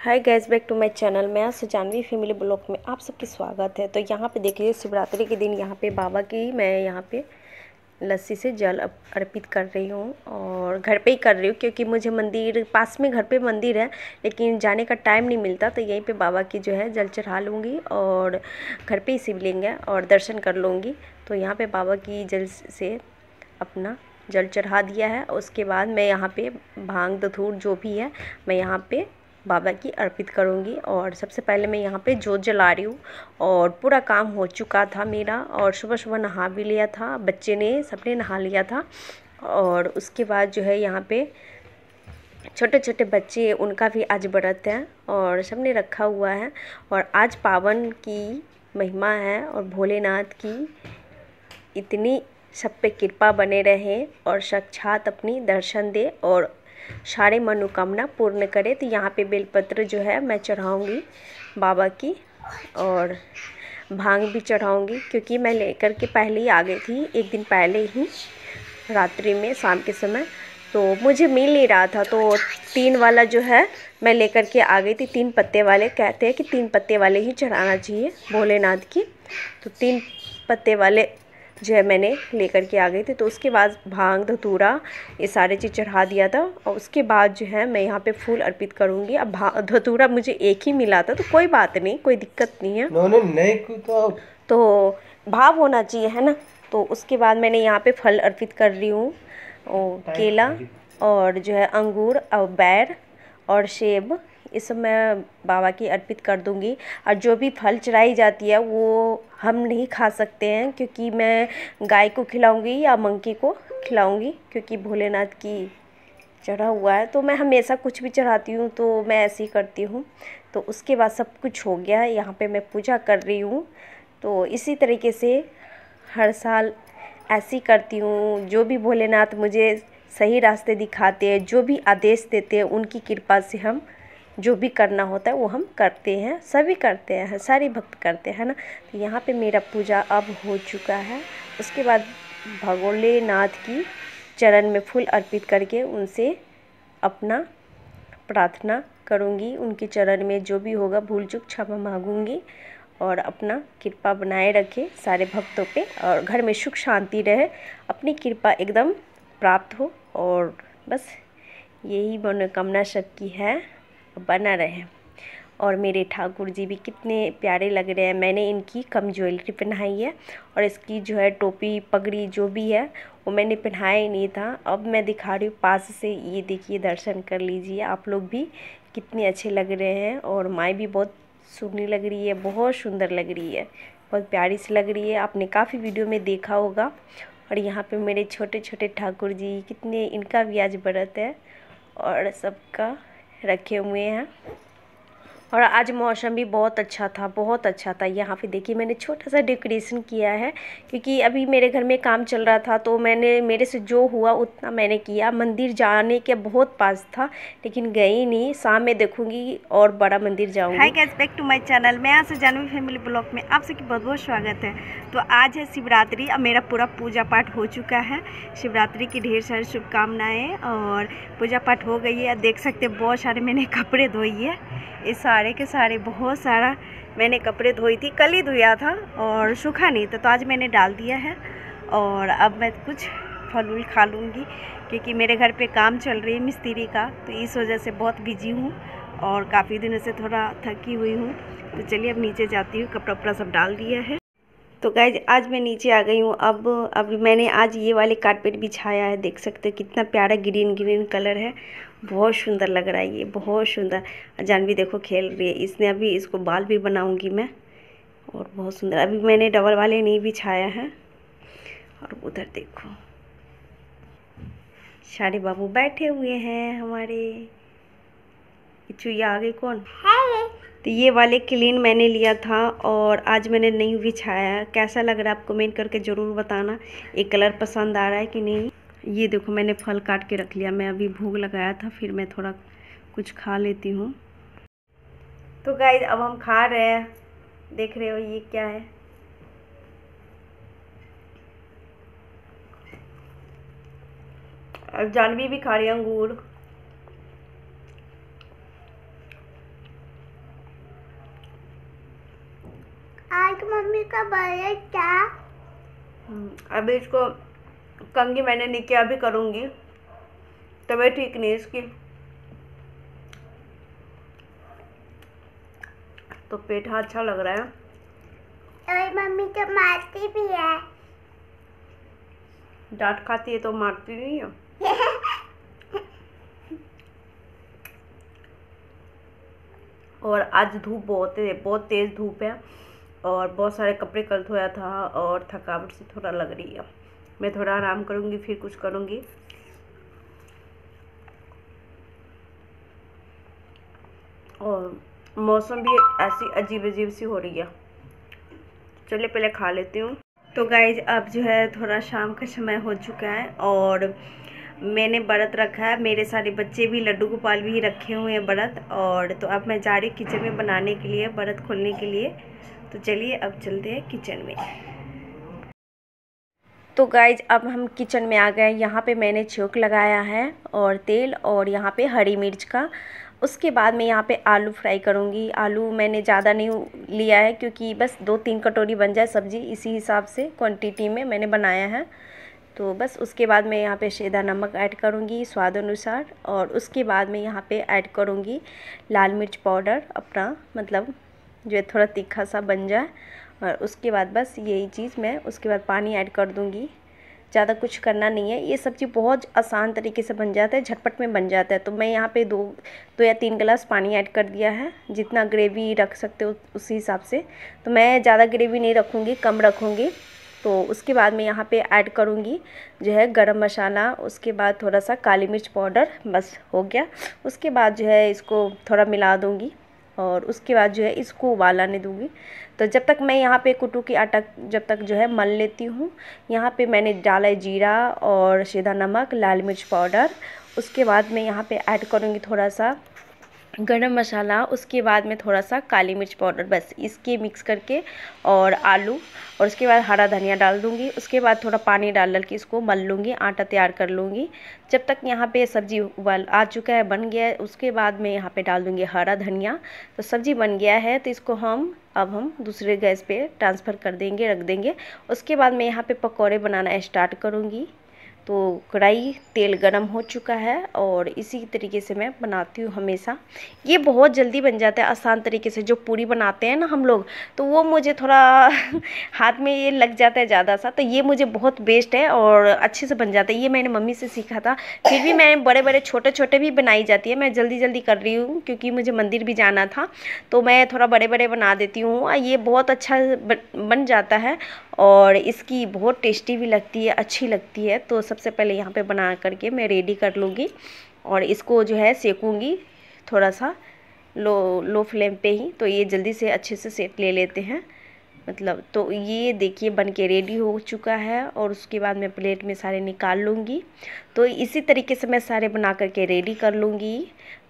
Hi guys back to my channel मैं सुजानवी family blog में आप सबकी स्वागत है। तो यहाँ पे देखिए शिवरात्रि के दिन यहाँ पे बाबा की मैं यहाँ पे लस्सी से जल अर्पित कर रही हूँ और घर पे ही कर रही हूँ क्योंकि मुझे मंदिर, पास में घर पे मंदिर है, लेकिन जाने का टाइम नहीं मिलता। तो यहीं पे बाबा की जो है, जल चढ़ा लूँगी और घर पे ही शिवलिंग है और दर्शन कर लूँगी। तो यहाँ पे बाबा की जल से अपना जल चढ़ा दिया है। उसके बाद मैं यहाँ पे भाँग, दथूर जो भी है, मैं यहाँ पे बाबा की अर्पित करूँगी। और सबसे पहले मैं यहाँ पे जोत जला रही हूँ। और पूरा काम हो चुका था मेरा। और सुबह सुबह नहा भी लिया था। बच्चे ने, सबने नहा लिया था। और उसके बाद जो है यहाँ पे छोटे छोटे बच्चे, उनका भी आज व्रत है। और सबने रखा हुआ है। और आज पावन की महिमा है। और भोलेनाथ की इतनी सब पे कृपा बने रहे। और साक्षात अपनी दर्शन दे। और सारे मनोकामना पूर्ण करे। तो यहाँ पे बेलपत्र जो है, मैं चढ़ाऊँगी बाबा की और भाँग भी चढ़ाऊँगी, क्योंकि मैं लेकर के पहले ही आ गई थी, एक दिन पहले ही रात्रि में, शाम के समय। तो मुझे मिल नहीं रहा था तो तीन वाला जो है, मैं लेकर के आ गई थी। तीन पत्ते वाले कहते हैं कि तीन पत्ते वाले ही चढ़ाना चाहिए, भोलेनाथ की। तो तीन पत्ते वाले जो है मैंने लेकर के आ गई थी। तो उसके बाद भाँग धतूरा ये सारे चीज़ चढ़ा दिया था और उसके बाद जो है मैं यहाँ पे फूल अर्पित करूँगी। अब धतूरा मुझे एक ही मिला था तो कोई बात नहीं कोई दिक्कत नहीं है। नो नहीं तो तो भाव होना चाहिए है ना? तो उसके बाद मैंने यहाँ पे फल अर्पित कर रही हूँ केला और जो है अंगूर और बैर और सेब। ये सब मैं बाबा की अर्पित कर दूँगी। और जो भी फल चढ़ाई जाती है, वो हम नहीं खा सकते हैं, क्योंकि मैं गाय को खिलाऊँगी या मंकी को खिलाऊँगी, क्योंकि भोलेनाथ की चढ़ा हुआ है। तो मैं हमेशा कुछ भी चढ़ाती हूँ तो मैं ऐसे ही करती हूँ। तो उसके बाद सब कुछ हो गया यहाँ पे मैं पूजा कर रही हूँ। तो इसी तरीके से हर साल ऐसी करती हूँ। जो भी भोलेनाथ मुझे सही रास्ते दिखाते हैं, जो भी आदेश देते हैं, उनकी कृपा से हम जो भी करना होता है वो हम करते हैं, सभी करते हैं, सारे भक्त करते हैं ना? तो यहाँ पे मेरा पूजा अब हो चुका है। उसके बाद भगोले नाथ की चरण में फूल अर्पित करके उनसे अपना प्रार्थना करूँगी। उनके चरण में जो भी होगा भूल चूक क्षमा मांगूँगी और अपना कृपा बनाए रखे सारे भक्तों पे और घर में सुख शांति रहे। अपनी कृपा एकदम प्राप्त हो और बस यही मनोकामना सबकी है। बना रहे और मेरे ठाकुर जी भी कितने प्यारे लग रहे हैं। मैंने इनकी कम ज्वेलरी पहनाई है और इसकी जो है टोपी पगड़ी जो भी है, वो मैंने पहनाया ही नहीं था। अब मैं दिखा रही हूँ, पास से ये देखिए दर्शन कर लीजिए। आप लोग भी कितने अच्छे लग रहे हैं और माई भी बहुत सुनी लग रही है, बहुत सुंदर लग रही है, बहुत प्यारी सी लग रही है। आपने काफ़ी वीडियो में देखा होगा। और यहाँ पे मेरे छोटे छोटे ठाकुर जी कितने, इनका भी आज व्रत है और सबका रखे हुए हैं। और आज मौसम भी बहुत अच्छा था, बहुत अच्छा था। यहाँ पे देखिए, मैंने छोटा सा डेकोरेशन किया है, क्योंकि अभी मेरे घर में काम चल रहा था तो मैंने, मेरे से जो हुआ उतना मैंने किया। मंदिर जाने के बहुत पास था, लेकिन गई नहीं। शाम में देखूँगी और बड़ा मंदिर जाऊँगी। Hi guys back to my channel मैं से जानवी फैमिली ब्लॉग में आप सबकी बहुत बहुत स्वागत है। तो आज है शिवरात्रि, अब मेरा पूरा पूजा पाठ हो चुका है। शिवरात्रि की ढेर सारी शुभकामनाएँ और पूजा पाठ हो गई है। देख सकते बहुत सारे मैंने कपड़े धोई है। इस के सारे बहुत सारा मैंने कपड़े धोई थी, कल ही धोया था और सूखा नहीं था तो आज मैंने डाल दिया है और अब मैं कुछ फल उल खा लूँगी क्योंकि मेरे घर पे काम चल रही है मिस्त्री का तो इस वजह से बहुत बिज़ी हूँ और काफ़ी दिनों से थोड़ा थकी हुई हूँ। तो चलिए अब नीचे जाती हूँ, कपड़ा उपड़ा सब डाल दिया है। तो गैज आज मैं नीचे आ गई हूँ। अब अब मैंने आज ये वाले कारपेट बिछाया है। देख सकते हो कितना प्यारा ग्रीन ग्रीन कलर है। बहुत सुंदर लग रहा है ये, बहुत सुंदर। जानवी देखो खेल रही है। इसने अभी इसको बाल भी बनाऊँगी मैं। और बहुत सुंदर। अभी मैंने डबल वाले नहीं बिछाया है। और उधर देखो। सारे बाबू बैठे हुए हैं हमारे। चुया आ गई कौन? तो ये वाले क्लीन मैंने लिया था और आज मैंने नहीं बिछाया। कैसा लग रहा है आप कमेंट करके ज़रूर बताना। ये कलर पसंद आ रहा है कि नहीं? ये देखो, मैंने फल काट के रख लिया। मैं अभी भूख लगाया था, फिर मैं थोड़ा कुछ खा लेती हूँ। तो गाइज़ अब हम खा रहे हैं। देख रहे हो ये क्या है? जानवी भी खा रही है अंगूर आज मम्मी का बर्थडे था हम्म, अभी इसको कंगी मैंने नहीं किया अभी करूँगी। तबीयत ठीक नहीं इसकी। तो पेट हाँ अच्छा लग रहा है। और मम्मी तो मारती भी है। डांट खाती है तो मारती नहीं है। और आज धूप बहुत है बहुत तेज़ धूप है। और बहुत सारे कपड़े कल धोया था और थकावट से थोड़ा लग रही है। मैं थोड़ा आराम करूँगी, फिर कुछ करूँगी। और मौसम भी ऐसी अजीब अजीब सी हो रही है। चलिए पहले खा लेती हूँ। तो गाइज़ अब जो है थोड़ा शाम का समय हो चुका है और मैंने व्रत रखा है। मेरे सारे बच्चे भी लड्डू गोपाल भी रखे हुए हैं व्रत और तो अब मैं जा रही किचन में बनाने के लिए व्रत खोलने के लिए। तो चलिए अब चलते हैं किचन में। तो गाइज़ अब हम किचन में आ गए। यहाँ पे मैंने चौक लगाया है और तेल और यहाँ पे हरी मिर्च का। उसके बाद मैं यहाँ पे आलू फ्राई करूँगी। आलू मैंने ज़्यादा नहीं लिया है क्योंकि बस दो तीन कटोरी बन जाए सब्ज़ी। इसी हिसाब से क्वांटिटी में मैंने बनाया है। तो बस उसके बाद मैं यहाँ पे शेदा नमक ऐड करूँगी स्वाद अनुसार और उसके बाद मैं यहाँ पे ऐड करूँगी लाल मिर्च पाउडर अपना मतलब जो है थोड़ा तीखा सा बन जाए और उसके बाद बस यही चीज़ मैं उसके बाद पानी ऐड कर दूँगी। ज़्यादा कुछ करना नहीं है। ये सब्ज़ी बहुत आसान तरीके से बन जाता है, झटपट में बन जाता है। तो मैं यहाँ पे दो दो या तीन गिलास पानी ऐड कर दिया है। जितना ग्रेवी रख सकते हो उसी हिसाब से। तो मैं ज़्यादा ग्रेवी नहीं रखूँगी, कम रखूँगी। तो उसके बाद मैं यहाँ पे ऐड करूँगी जो है गरम मसाला, उसके बाद थोड़ा सा काली मिर्च पाउडर, बस हो गया। उसके बाद जो है इसको थोड़ा मिला दूँगी। और उसके बाद जो है इसको उबालाने दूँगी। तो जब तक मैं यहाँ पे कुटू की आटा जब तक जो है मल लेती हूँ, यहाँ पे मैंने डाला है जीरा और सीधा नमक, लाल मिर्च पाउडर। उसके बाद मैं यहाँ पे ऐड करूँगी थोड़ा सा गरम मसाला, उसके बाद में थोड़ा सा काली मिर्च पाउडर, बस इसके मिक्स करके और आलू और उसके बाद हरा धनिया डाल दूँगी। उसके बाद थोड़ा पानी डाल डाल के इसको मल लूँगी, आटा तैयार कर लूँगी। जब तक यहाँ पे सब्ज़ी उबाल आ चुका है, बन गया है, उसके बाद मैं यहाँ पे डाल दूँगी हरा धनिया। तो सब्ज़ी बन गया है तो इसको हम, अब हम दूसरे गैस पे ट्रांसफ़र कर देंगे, रख देंगे। उसके बाद मैं यहाँ पे पकौड़े बनाना स्टार्ट करूँगी। तो कढ़ाई तेल गरम हो चुका है और इसी तरीके से मैं बनाती हूँ हमेशा। ये बहुत जल्दी बन जाता है, आसान तरीके से जो पूरी बनाते हैं ना हम लोग तो वो मुझे थोड़ा हाथ में ये लग जाता है ज़्यादा सा तो ये मुझे बहुत बेस्ट है और अच्छे से बन जाता है। ये मैंने मम्मी से सीखा था, फिर भी मैं बड़े बड़े छोटे छोटे भी बनाई जाती है, मैं जल्दी जल्दी कर रही हूँ क्योंकि मुझे मंदिर भी जाना था तो मैं थोड़ा बड़े बड़े बना देती हूँ। ये बहुत अच्छा बन जाता है और इसकी बहुत टेस्टी भी लगती है, अच्छी लगती है। तो सबसे पहले यहाँ पे बना करके मैं रेडी कर लूँगी और इसको जो है सेकूँगी थोड़ा सा लो लो फ्लेम पे ही। तो ये जल्दी से अच्छे से सेक ले लेते हैं। मतलब तो ये देखिए बन के रेडी हो चुका है और उसके बाद मैं प्लेट में सारे निकाल लूँगी। तो इसी तरीके से मैं सारे बना करके रेडी कर लूँगी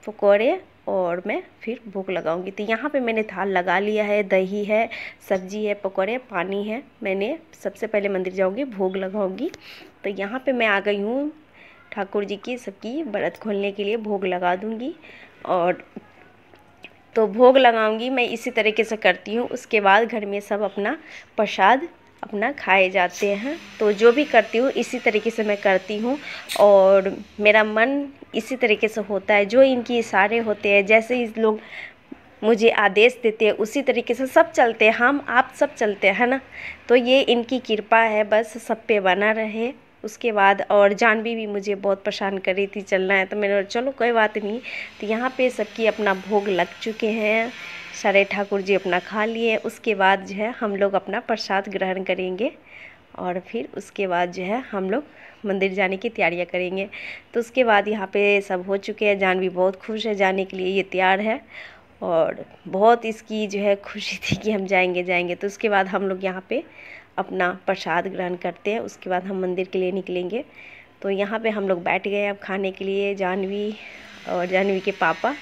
पकौड़े। और मैं फिर भूख लगाऊँगी। तो यहाँ पे मैंने थाल लगा लिया है, दही है, सब्ज़ी है, पकौड़े, पानी है। मैंने सबसे पहले मंदिर जाऊँगी, भोग लगाऊँगी। तो यहाँ पे मैं आ गई हूँ। ठाकुर जी की सबकी व्रत खोलने के लिए भोग लगा दूँगी। और तो भोग लगाऊँगी, मैं इसी तरीके से करती हूँ। उसके बाद घर में सब अपना प्रसाद अपना खाए जाते हैं। तो जो भी करती हूँ, इसी तरीके से मैं करती हूँ। और मेरा मन इसी तरीके से होता है, जो इनकी इशारे होते हैं, जैसे इस लोग मुझे आदेश देते हैं, उसी तरीके से सब चलते हैं, हम, आप सब चलते हैं ना? तो ये इनकी कृपा है, बस सब पे बना रहे। उसके बाद और जानवी भी मुझे बहुत परेशान कर रही थी चलना है तो मैंने चलो, कोई बात नहीं। तो यहाँ पे सबकी अपना भोग लग चुके हैं। सारे ठाकुर जी अपना खा लिए, उसके बाद जो है हम लोग अपना प्रसाद ग्रहण करेंगे। और फिर उसके बाद जो है हम लोग मंदिर जाने की तैयारियाँ करेंगे। तो उसके बाद यहाँ पे सब हो चुके हैं। जानवी बहुत खुश है जाने के लिए, ये तैयार है। और बहुत इसकी जो है खुशी थी कि हम जाएँगे जाएँगे। तो उसके बाद हम लोग यहाँ पे अपना प्रसाद ग्रहण करते हैं। उसके बाद हम मंदिर के लिए निकलेंगे। तो यहाँ पे हम लोग बैठ गए अब खाने के लिए जानवी और जानवी के पापा।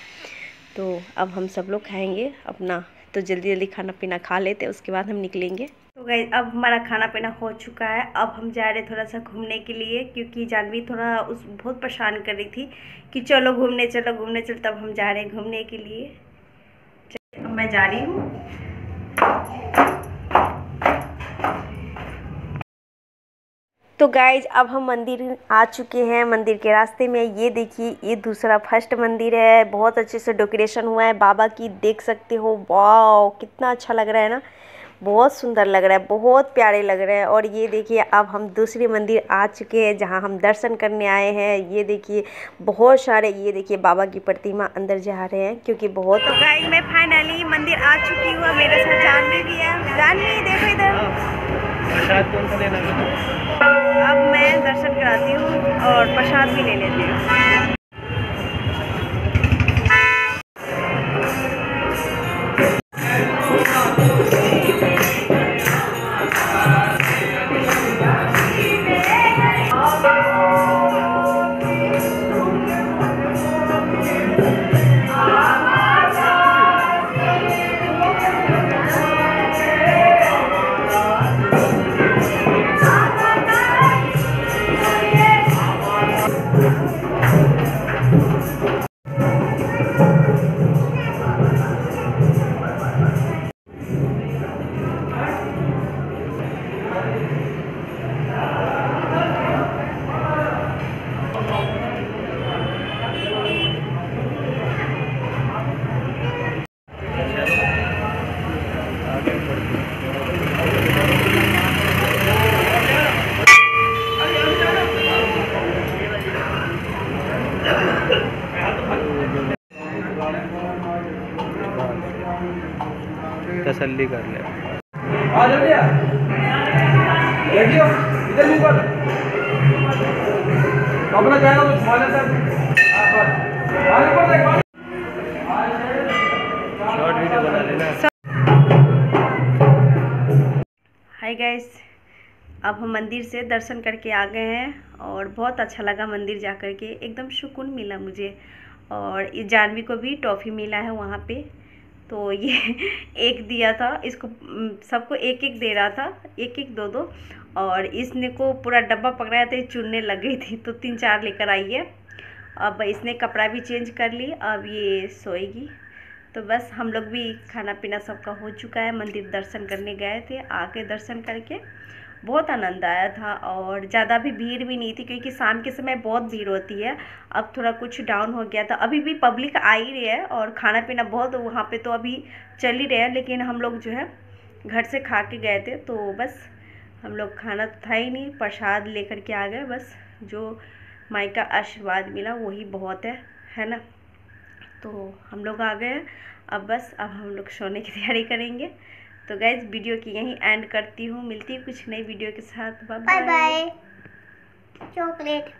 तो अब हम सब लोग खाएँगे अपना। तो जल्दी जल्दी खाना पीना खा लेते उसके बाद हम निकलेंगे। तो गई अब हमारा खाना पीना हो चुका है। अब हम जा रहे थोड़ा सा घूमने के लिए, क्योंकि जानवी थोड़ा उस, बहुत परेशान कर रही थी कि चलो घूमने चलो घूमने, चलो, तब हम जा रहे हैं घूमने के लिए। अब मैं जा रही हूँ। तो गाइज़ अब हम मंदिर आ चुके हैं। मंदिर के रास्ते में ये देखिए, ये दूसरा फ़र्स्ट मंदिर है। बहुत अच्छे से डेकोरेशन हुआ है। बाबा की देख सकते हो। वाह कितना अच्छा लग रहा है ना। बहुत सुंदर लग रहा है बहुत प्यारे लग रहे हैं। और ये देखिए अब हम दूसरे मंदिर आ चुके हैं जहाँ हम दर्शन करने आए हैं। ये देखिए बहुत सारे ये देखिए बाबा की प्रतिमा अंदर जा रहे हैं क्योंकि बहुत तो गाइस मैं फाइनली मंदिर आ चुकी हूँ मेरे साथ जानवी भी है। जानवी देखो इधर। अब मैं दर्शन कराती हूँ और प्रसाद भी ले लेती हूँ। शॉर्ट वीडियो बना लेना। हाय गाइस अब हम मंदिर से दर्शन करके आ गए हैं और बहुत अच्छा लगा मंदिर जा कर के। एकदम सुकून मिला मुझे और इस जानवी को भी टॉफ़ी मिला है वहाँ पे। तो ये एक दिया था, इसको सबको एक एक दे रहा था एक एक दो दो और इसने को पूरा डब्बा पकड़ाया था चुनने लग गई थी तो तीन चार लेकर आई है। अब इसने कपड़ा भी चेंज कर ली, अब ये सोएगी। तो बस हम लोग भी खाना पीना सबका हो चुका है, मंदिर दर्शन करने गए थे, आके दर्शन करके। बहुत आनंद आया था और ज़्यादा भी भीड़ भी नहीं थी क्योंकि शाम के समय बहुत भीड़ होती है। अब थोड़ा कुछ डाउन हो गया था। अभी भी पब्लिक आ ही रही है और खाना पीना बहुत वहाँ पे तो अभी चल ही रहे हैं, लेकिन हम लोग जो है घर से खा के गए थे तो बस हम लोग खाना तो था ही नहीं, प्रसाद लेकर के आ गए, बस जो माई का आशीर्वाद मिला वही बहुत है है ना? तो हम लोग आ गए अब बस, अब हम लोग सोने की तैयारी करेंगे। तो गैस वीडियो की यहीं एंड करती हूँ। मिलती कुछ नई वीडियो के साथ। Bye bye chocolate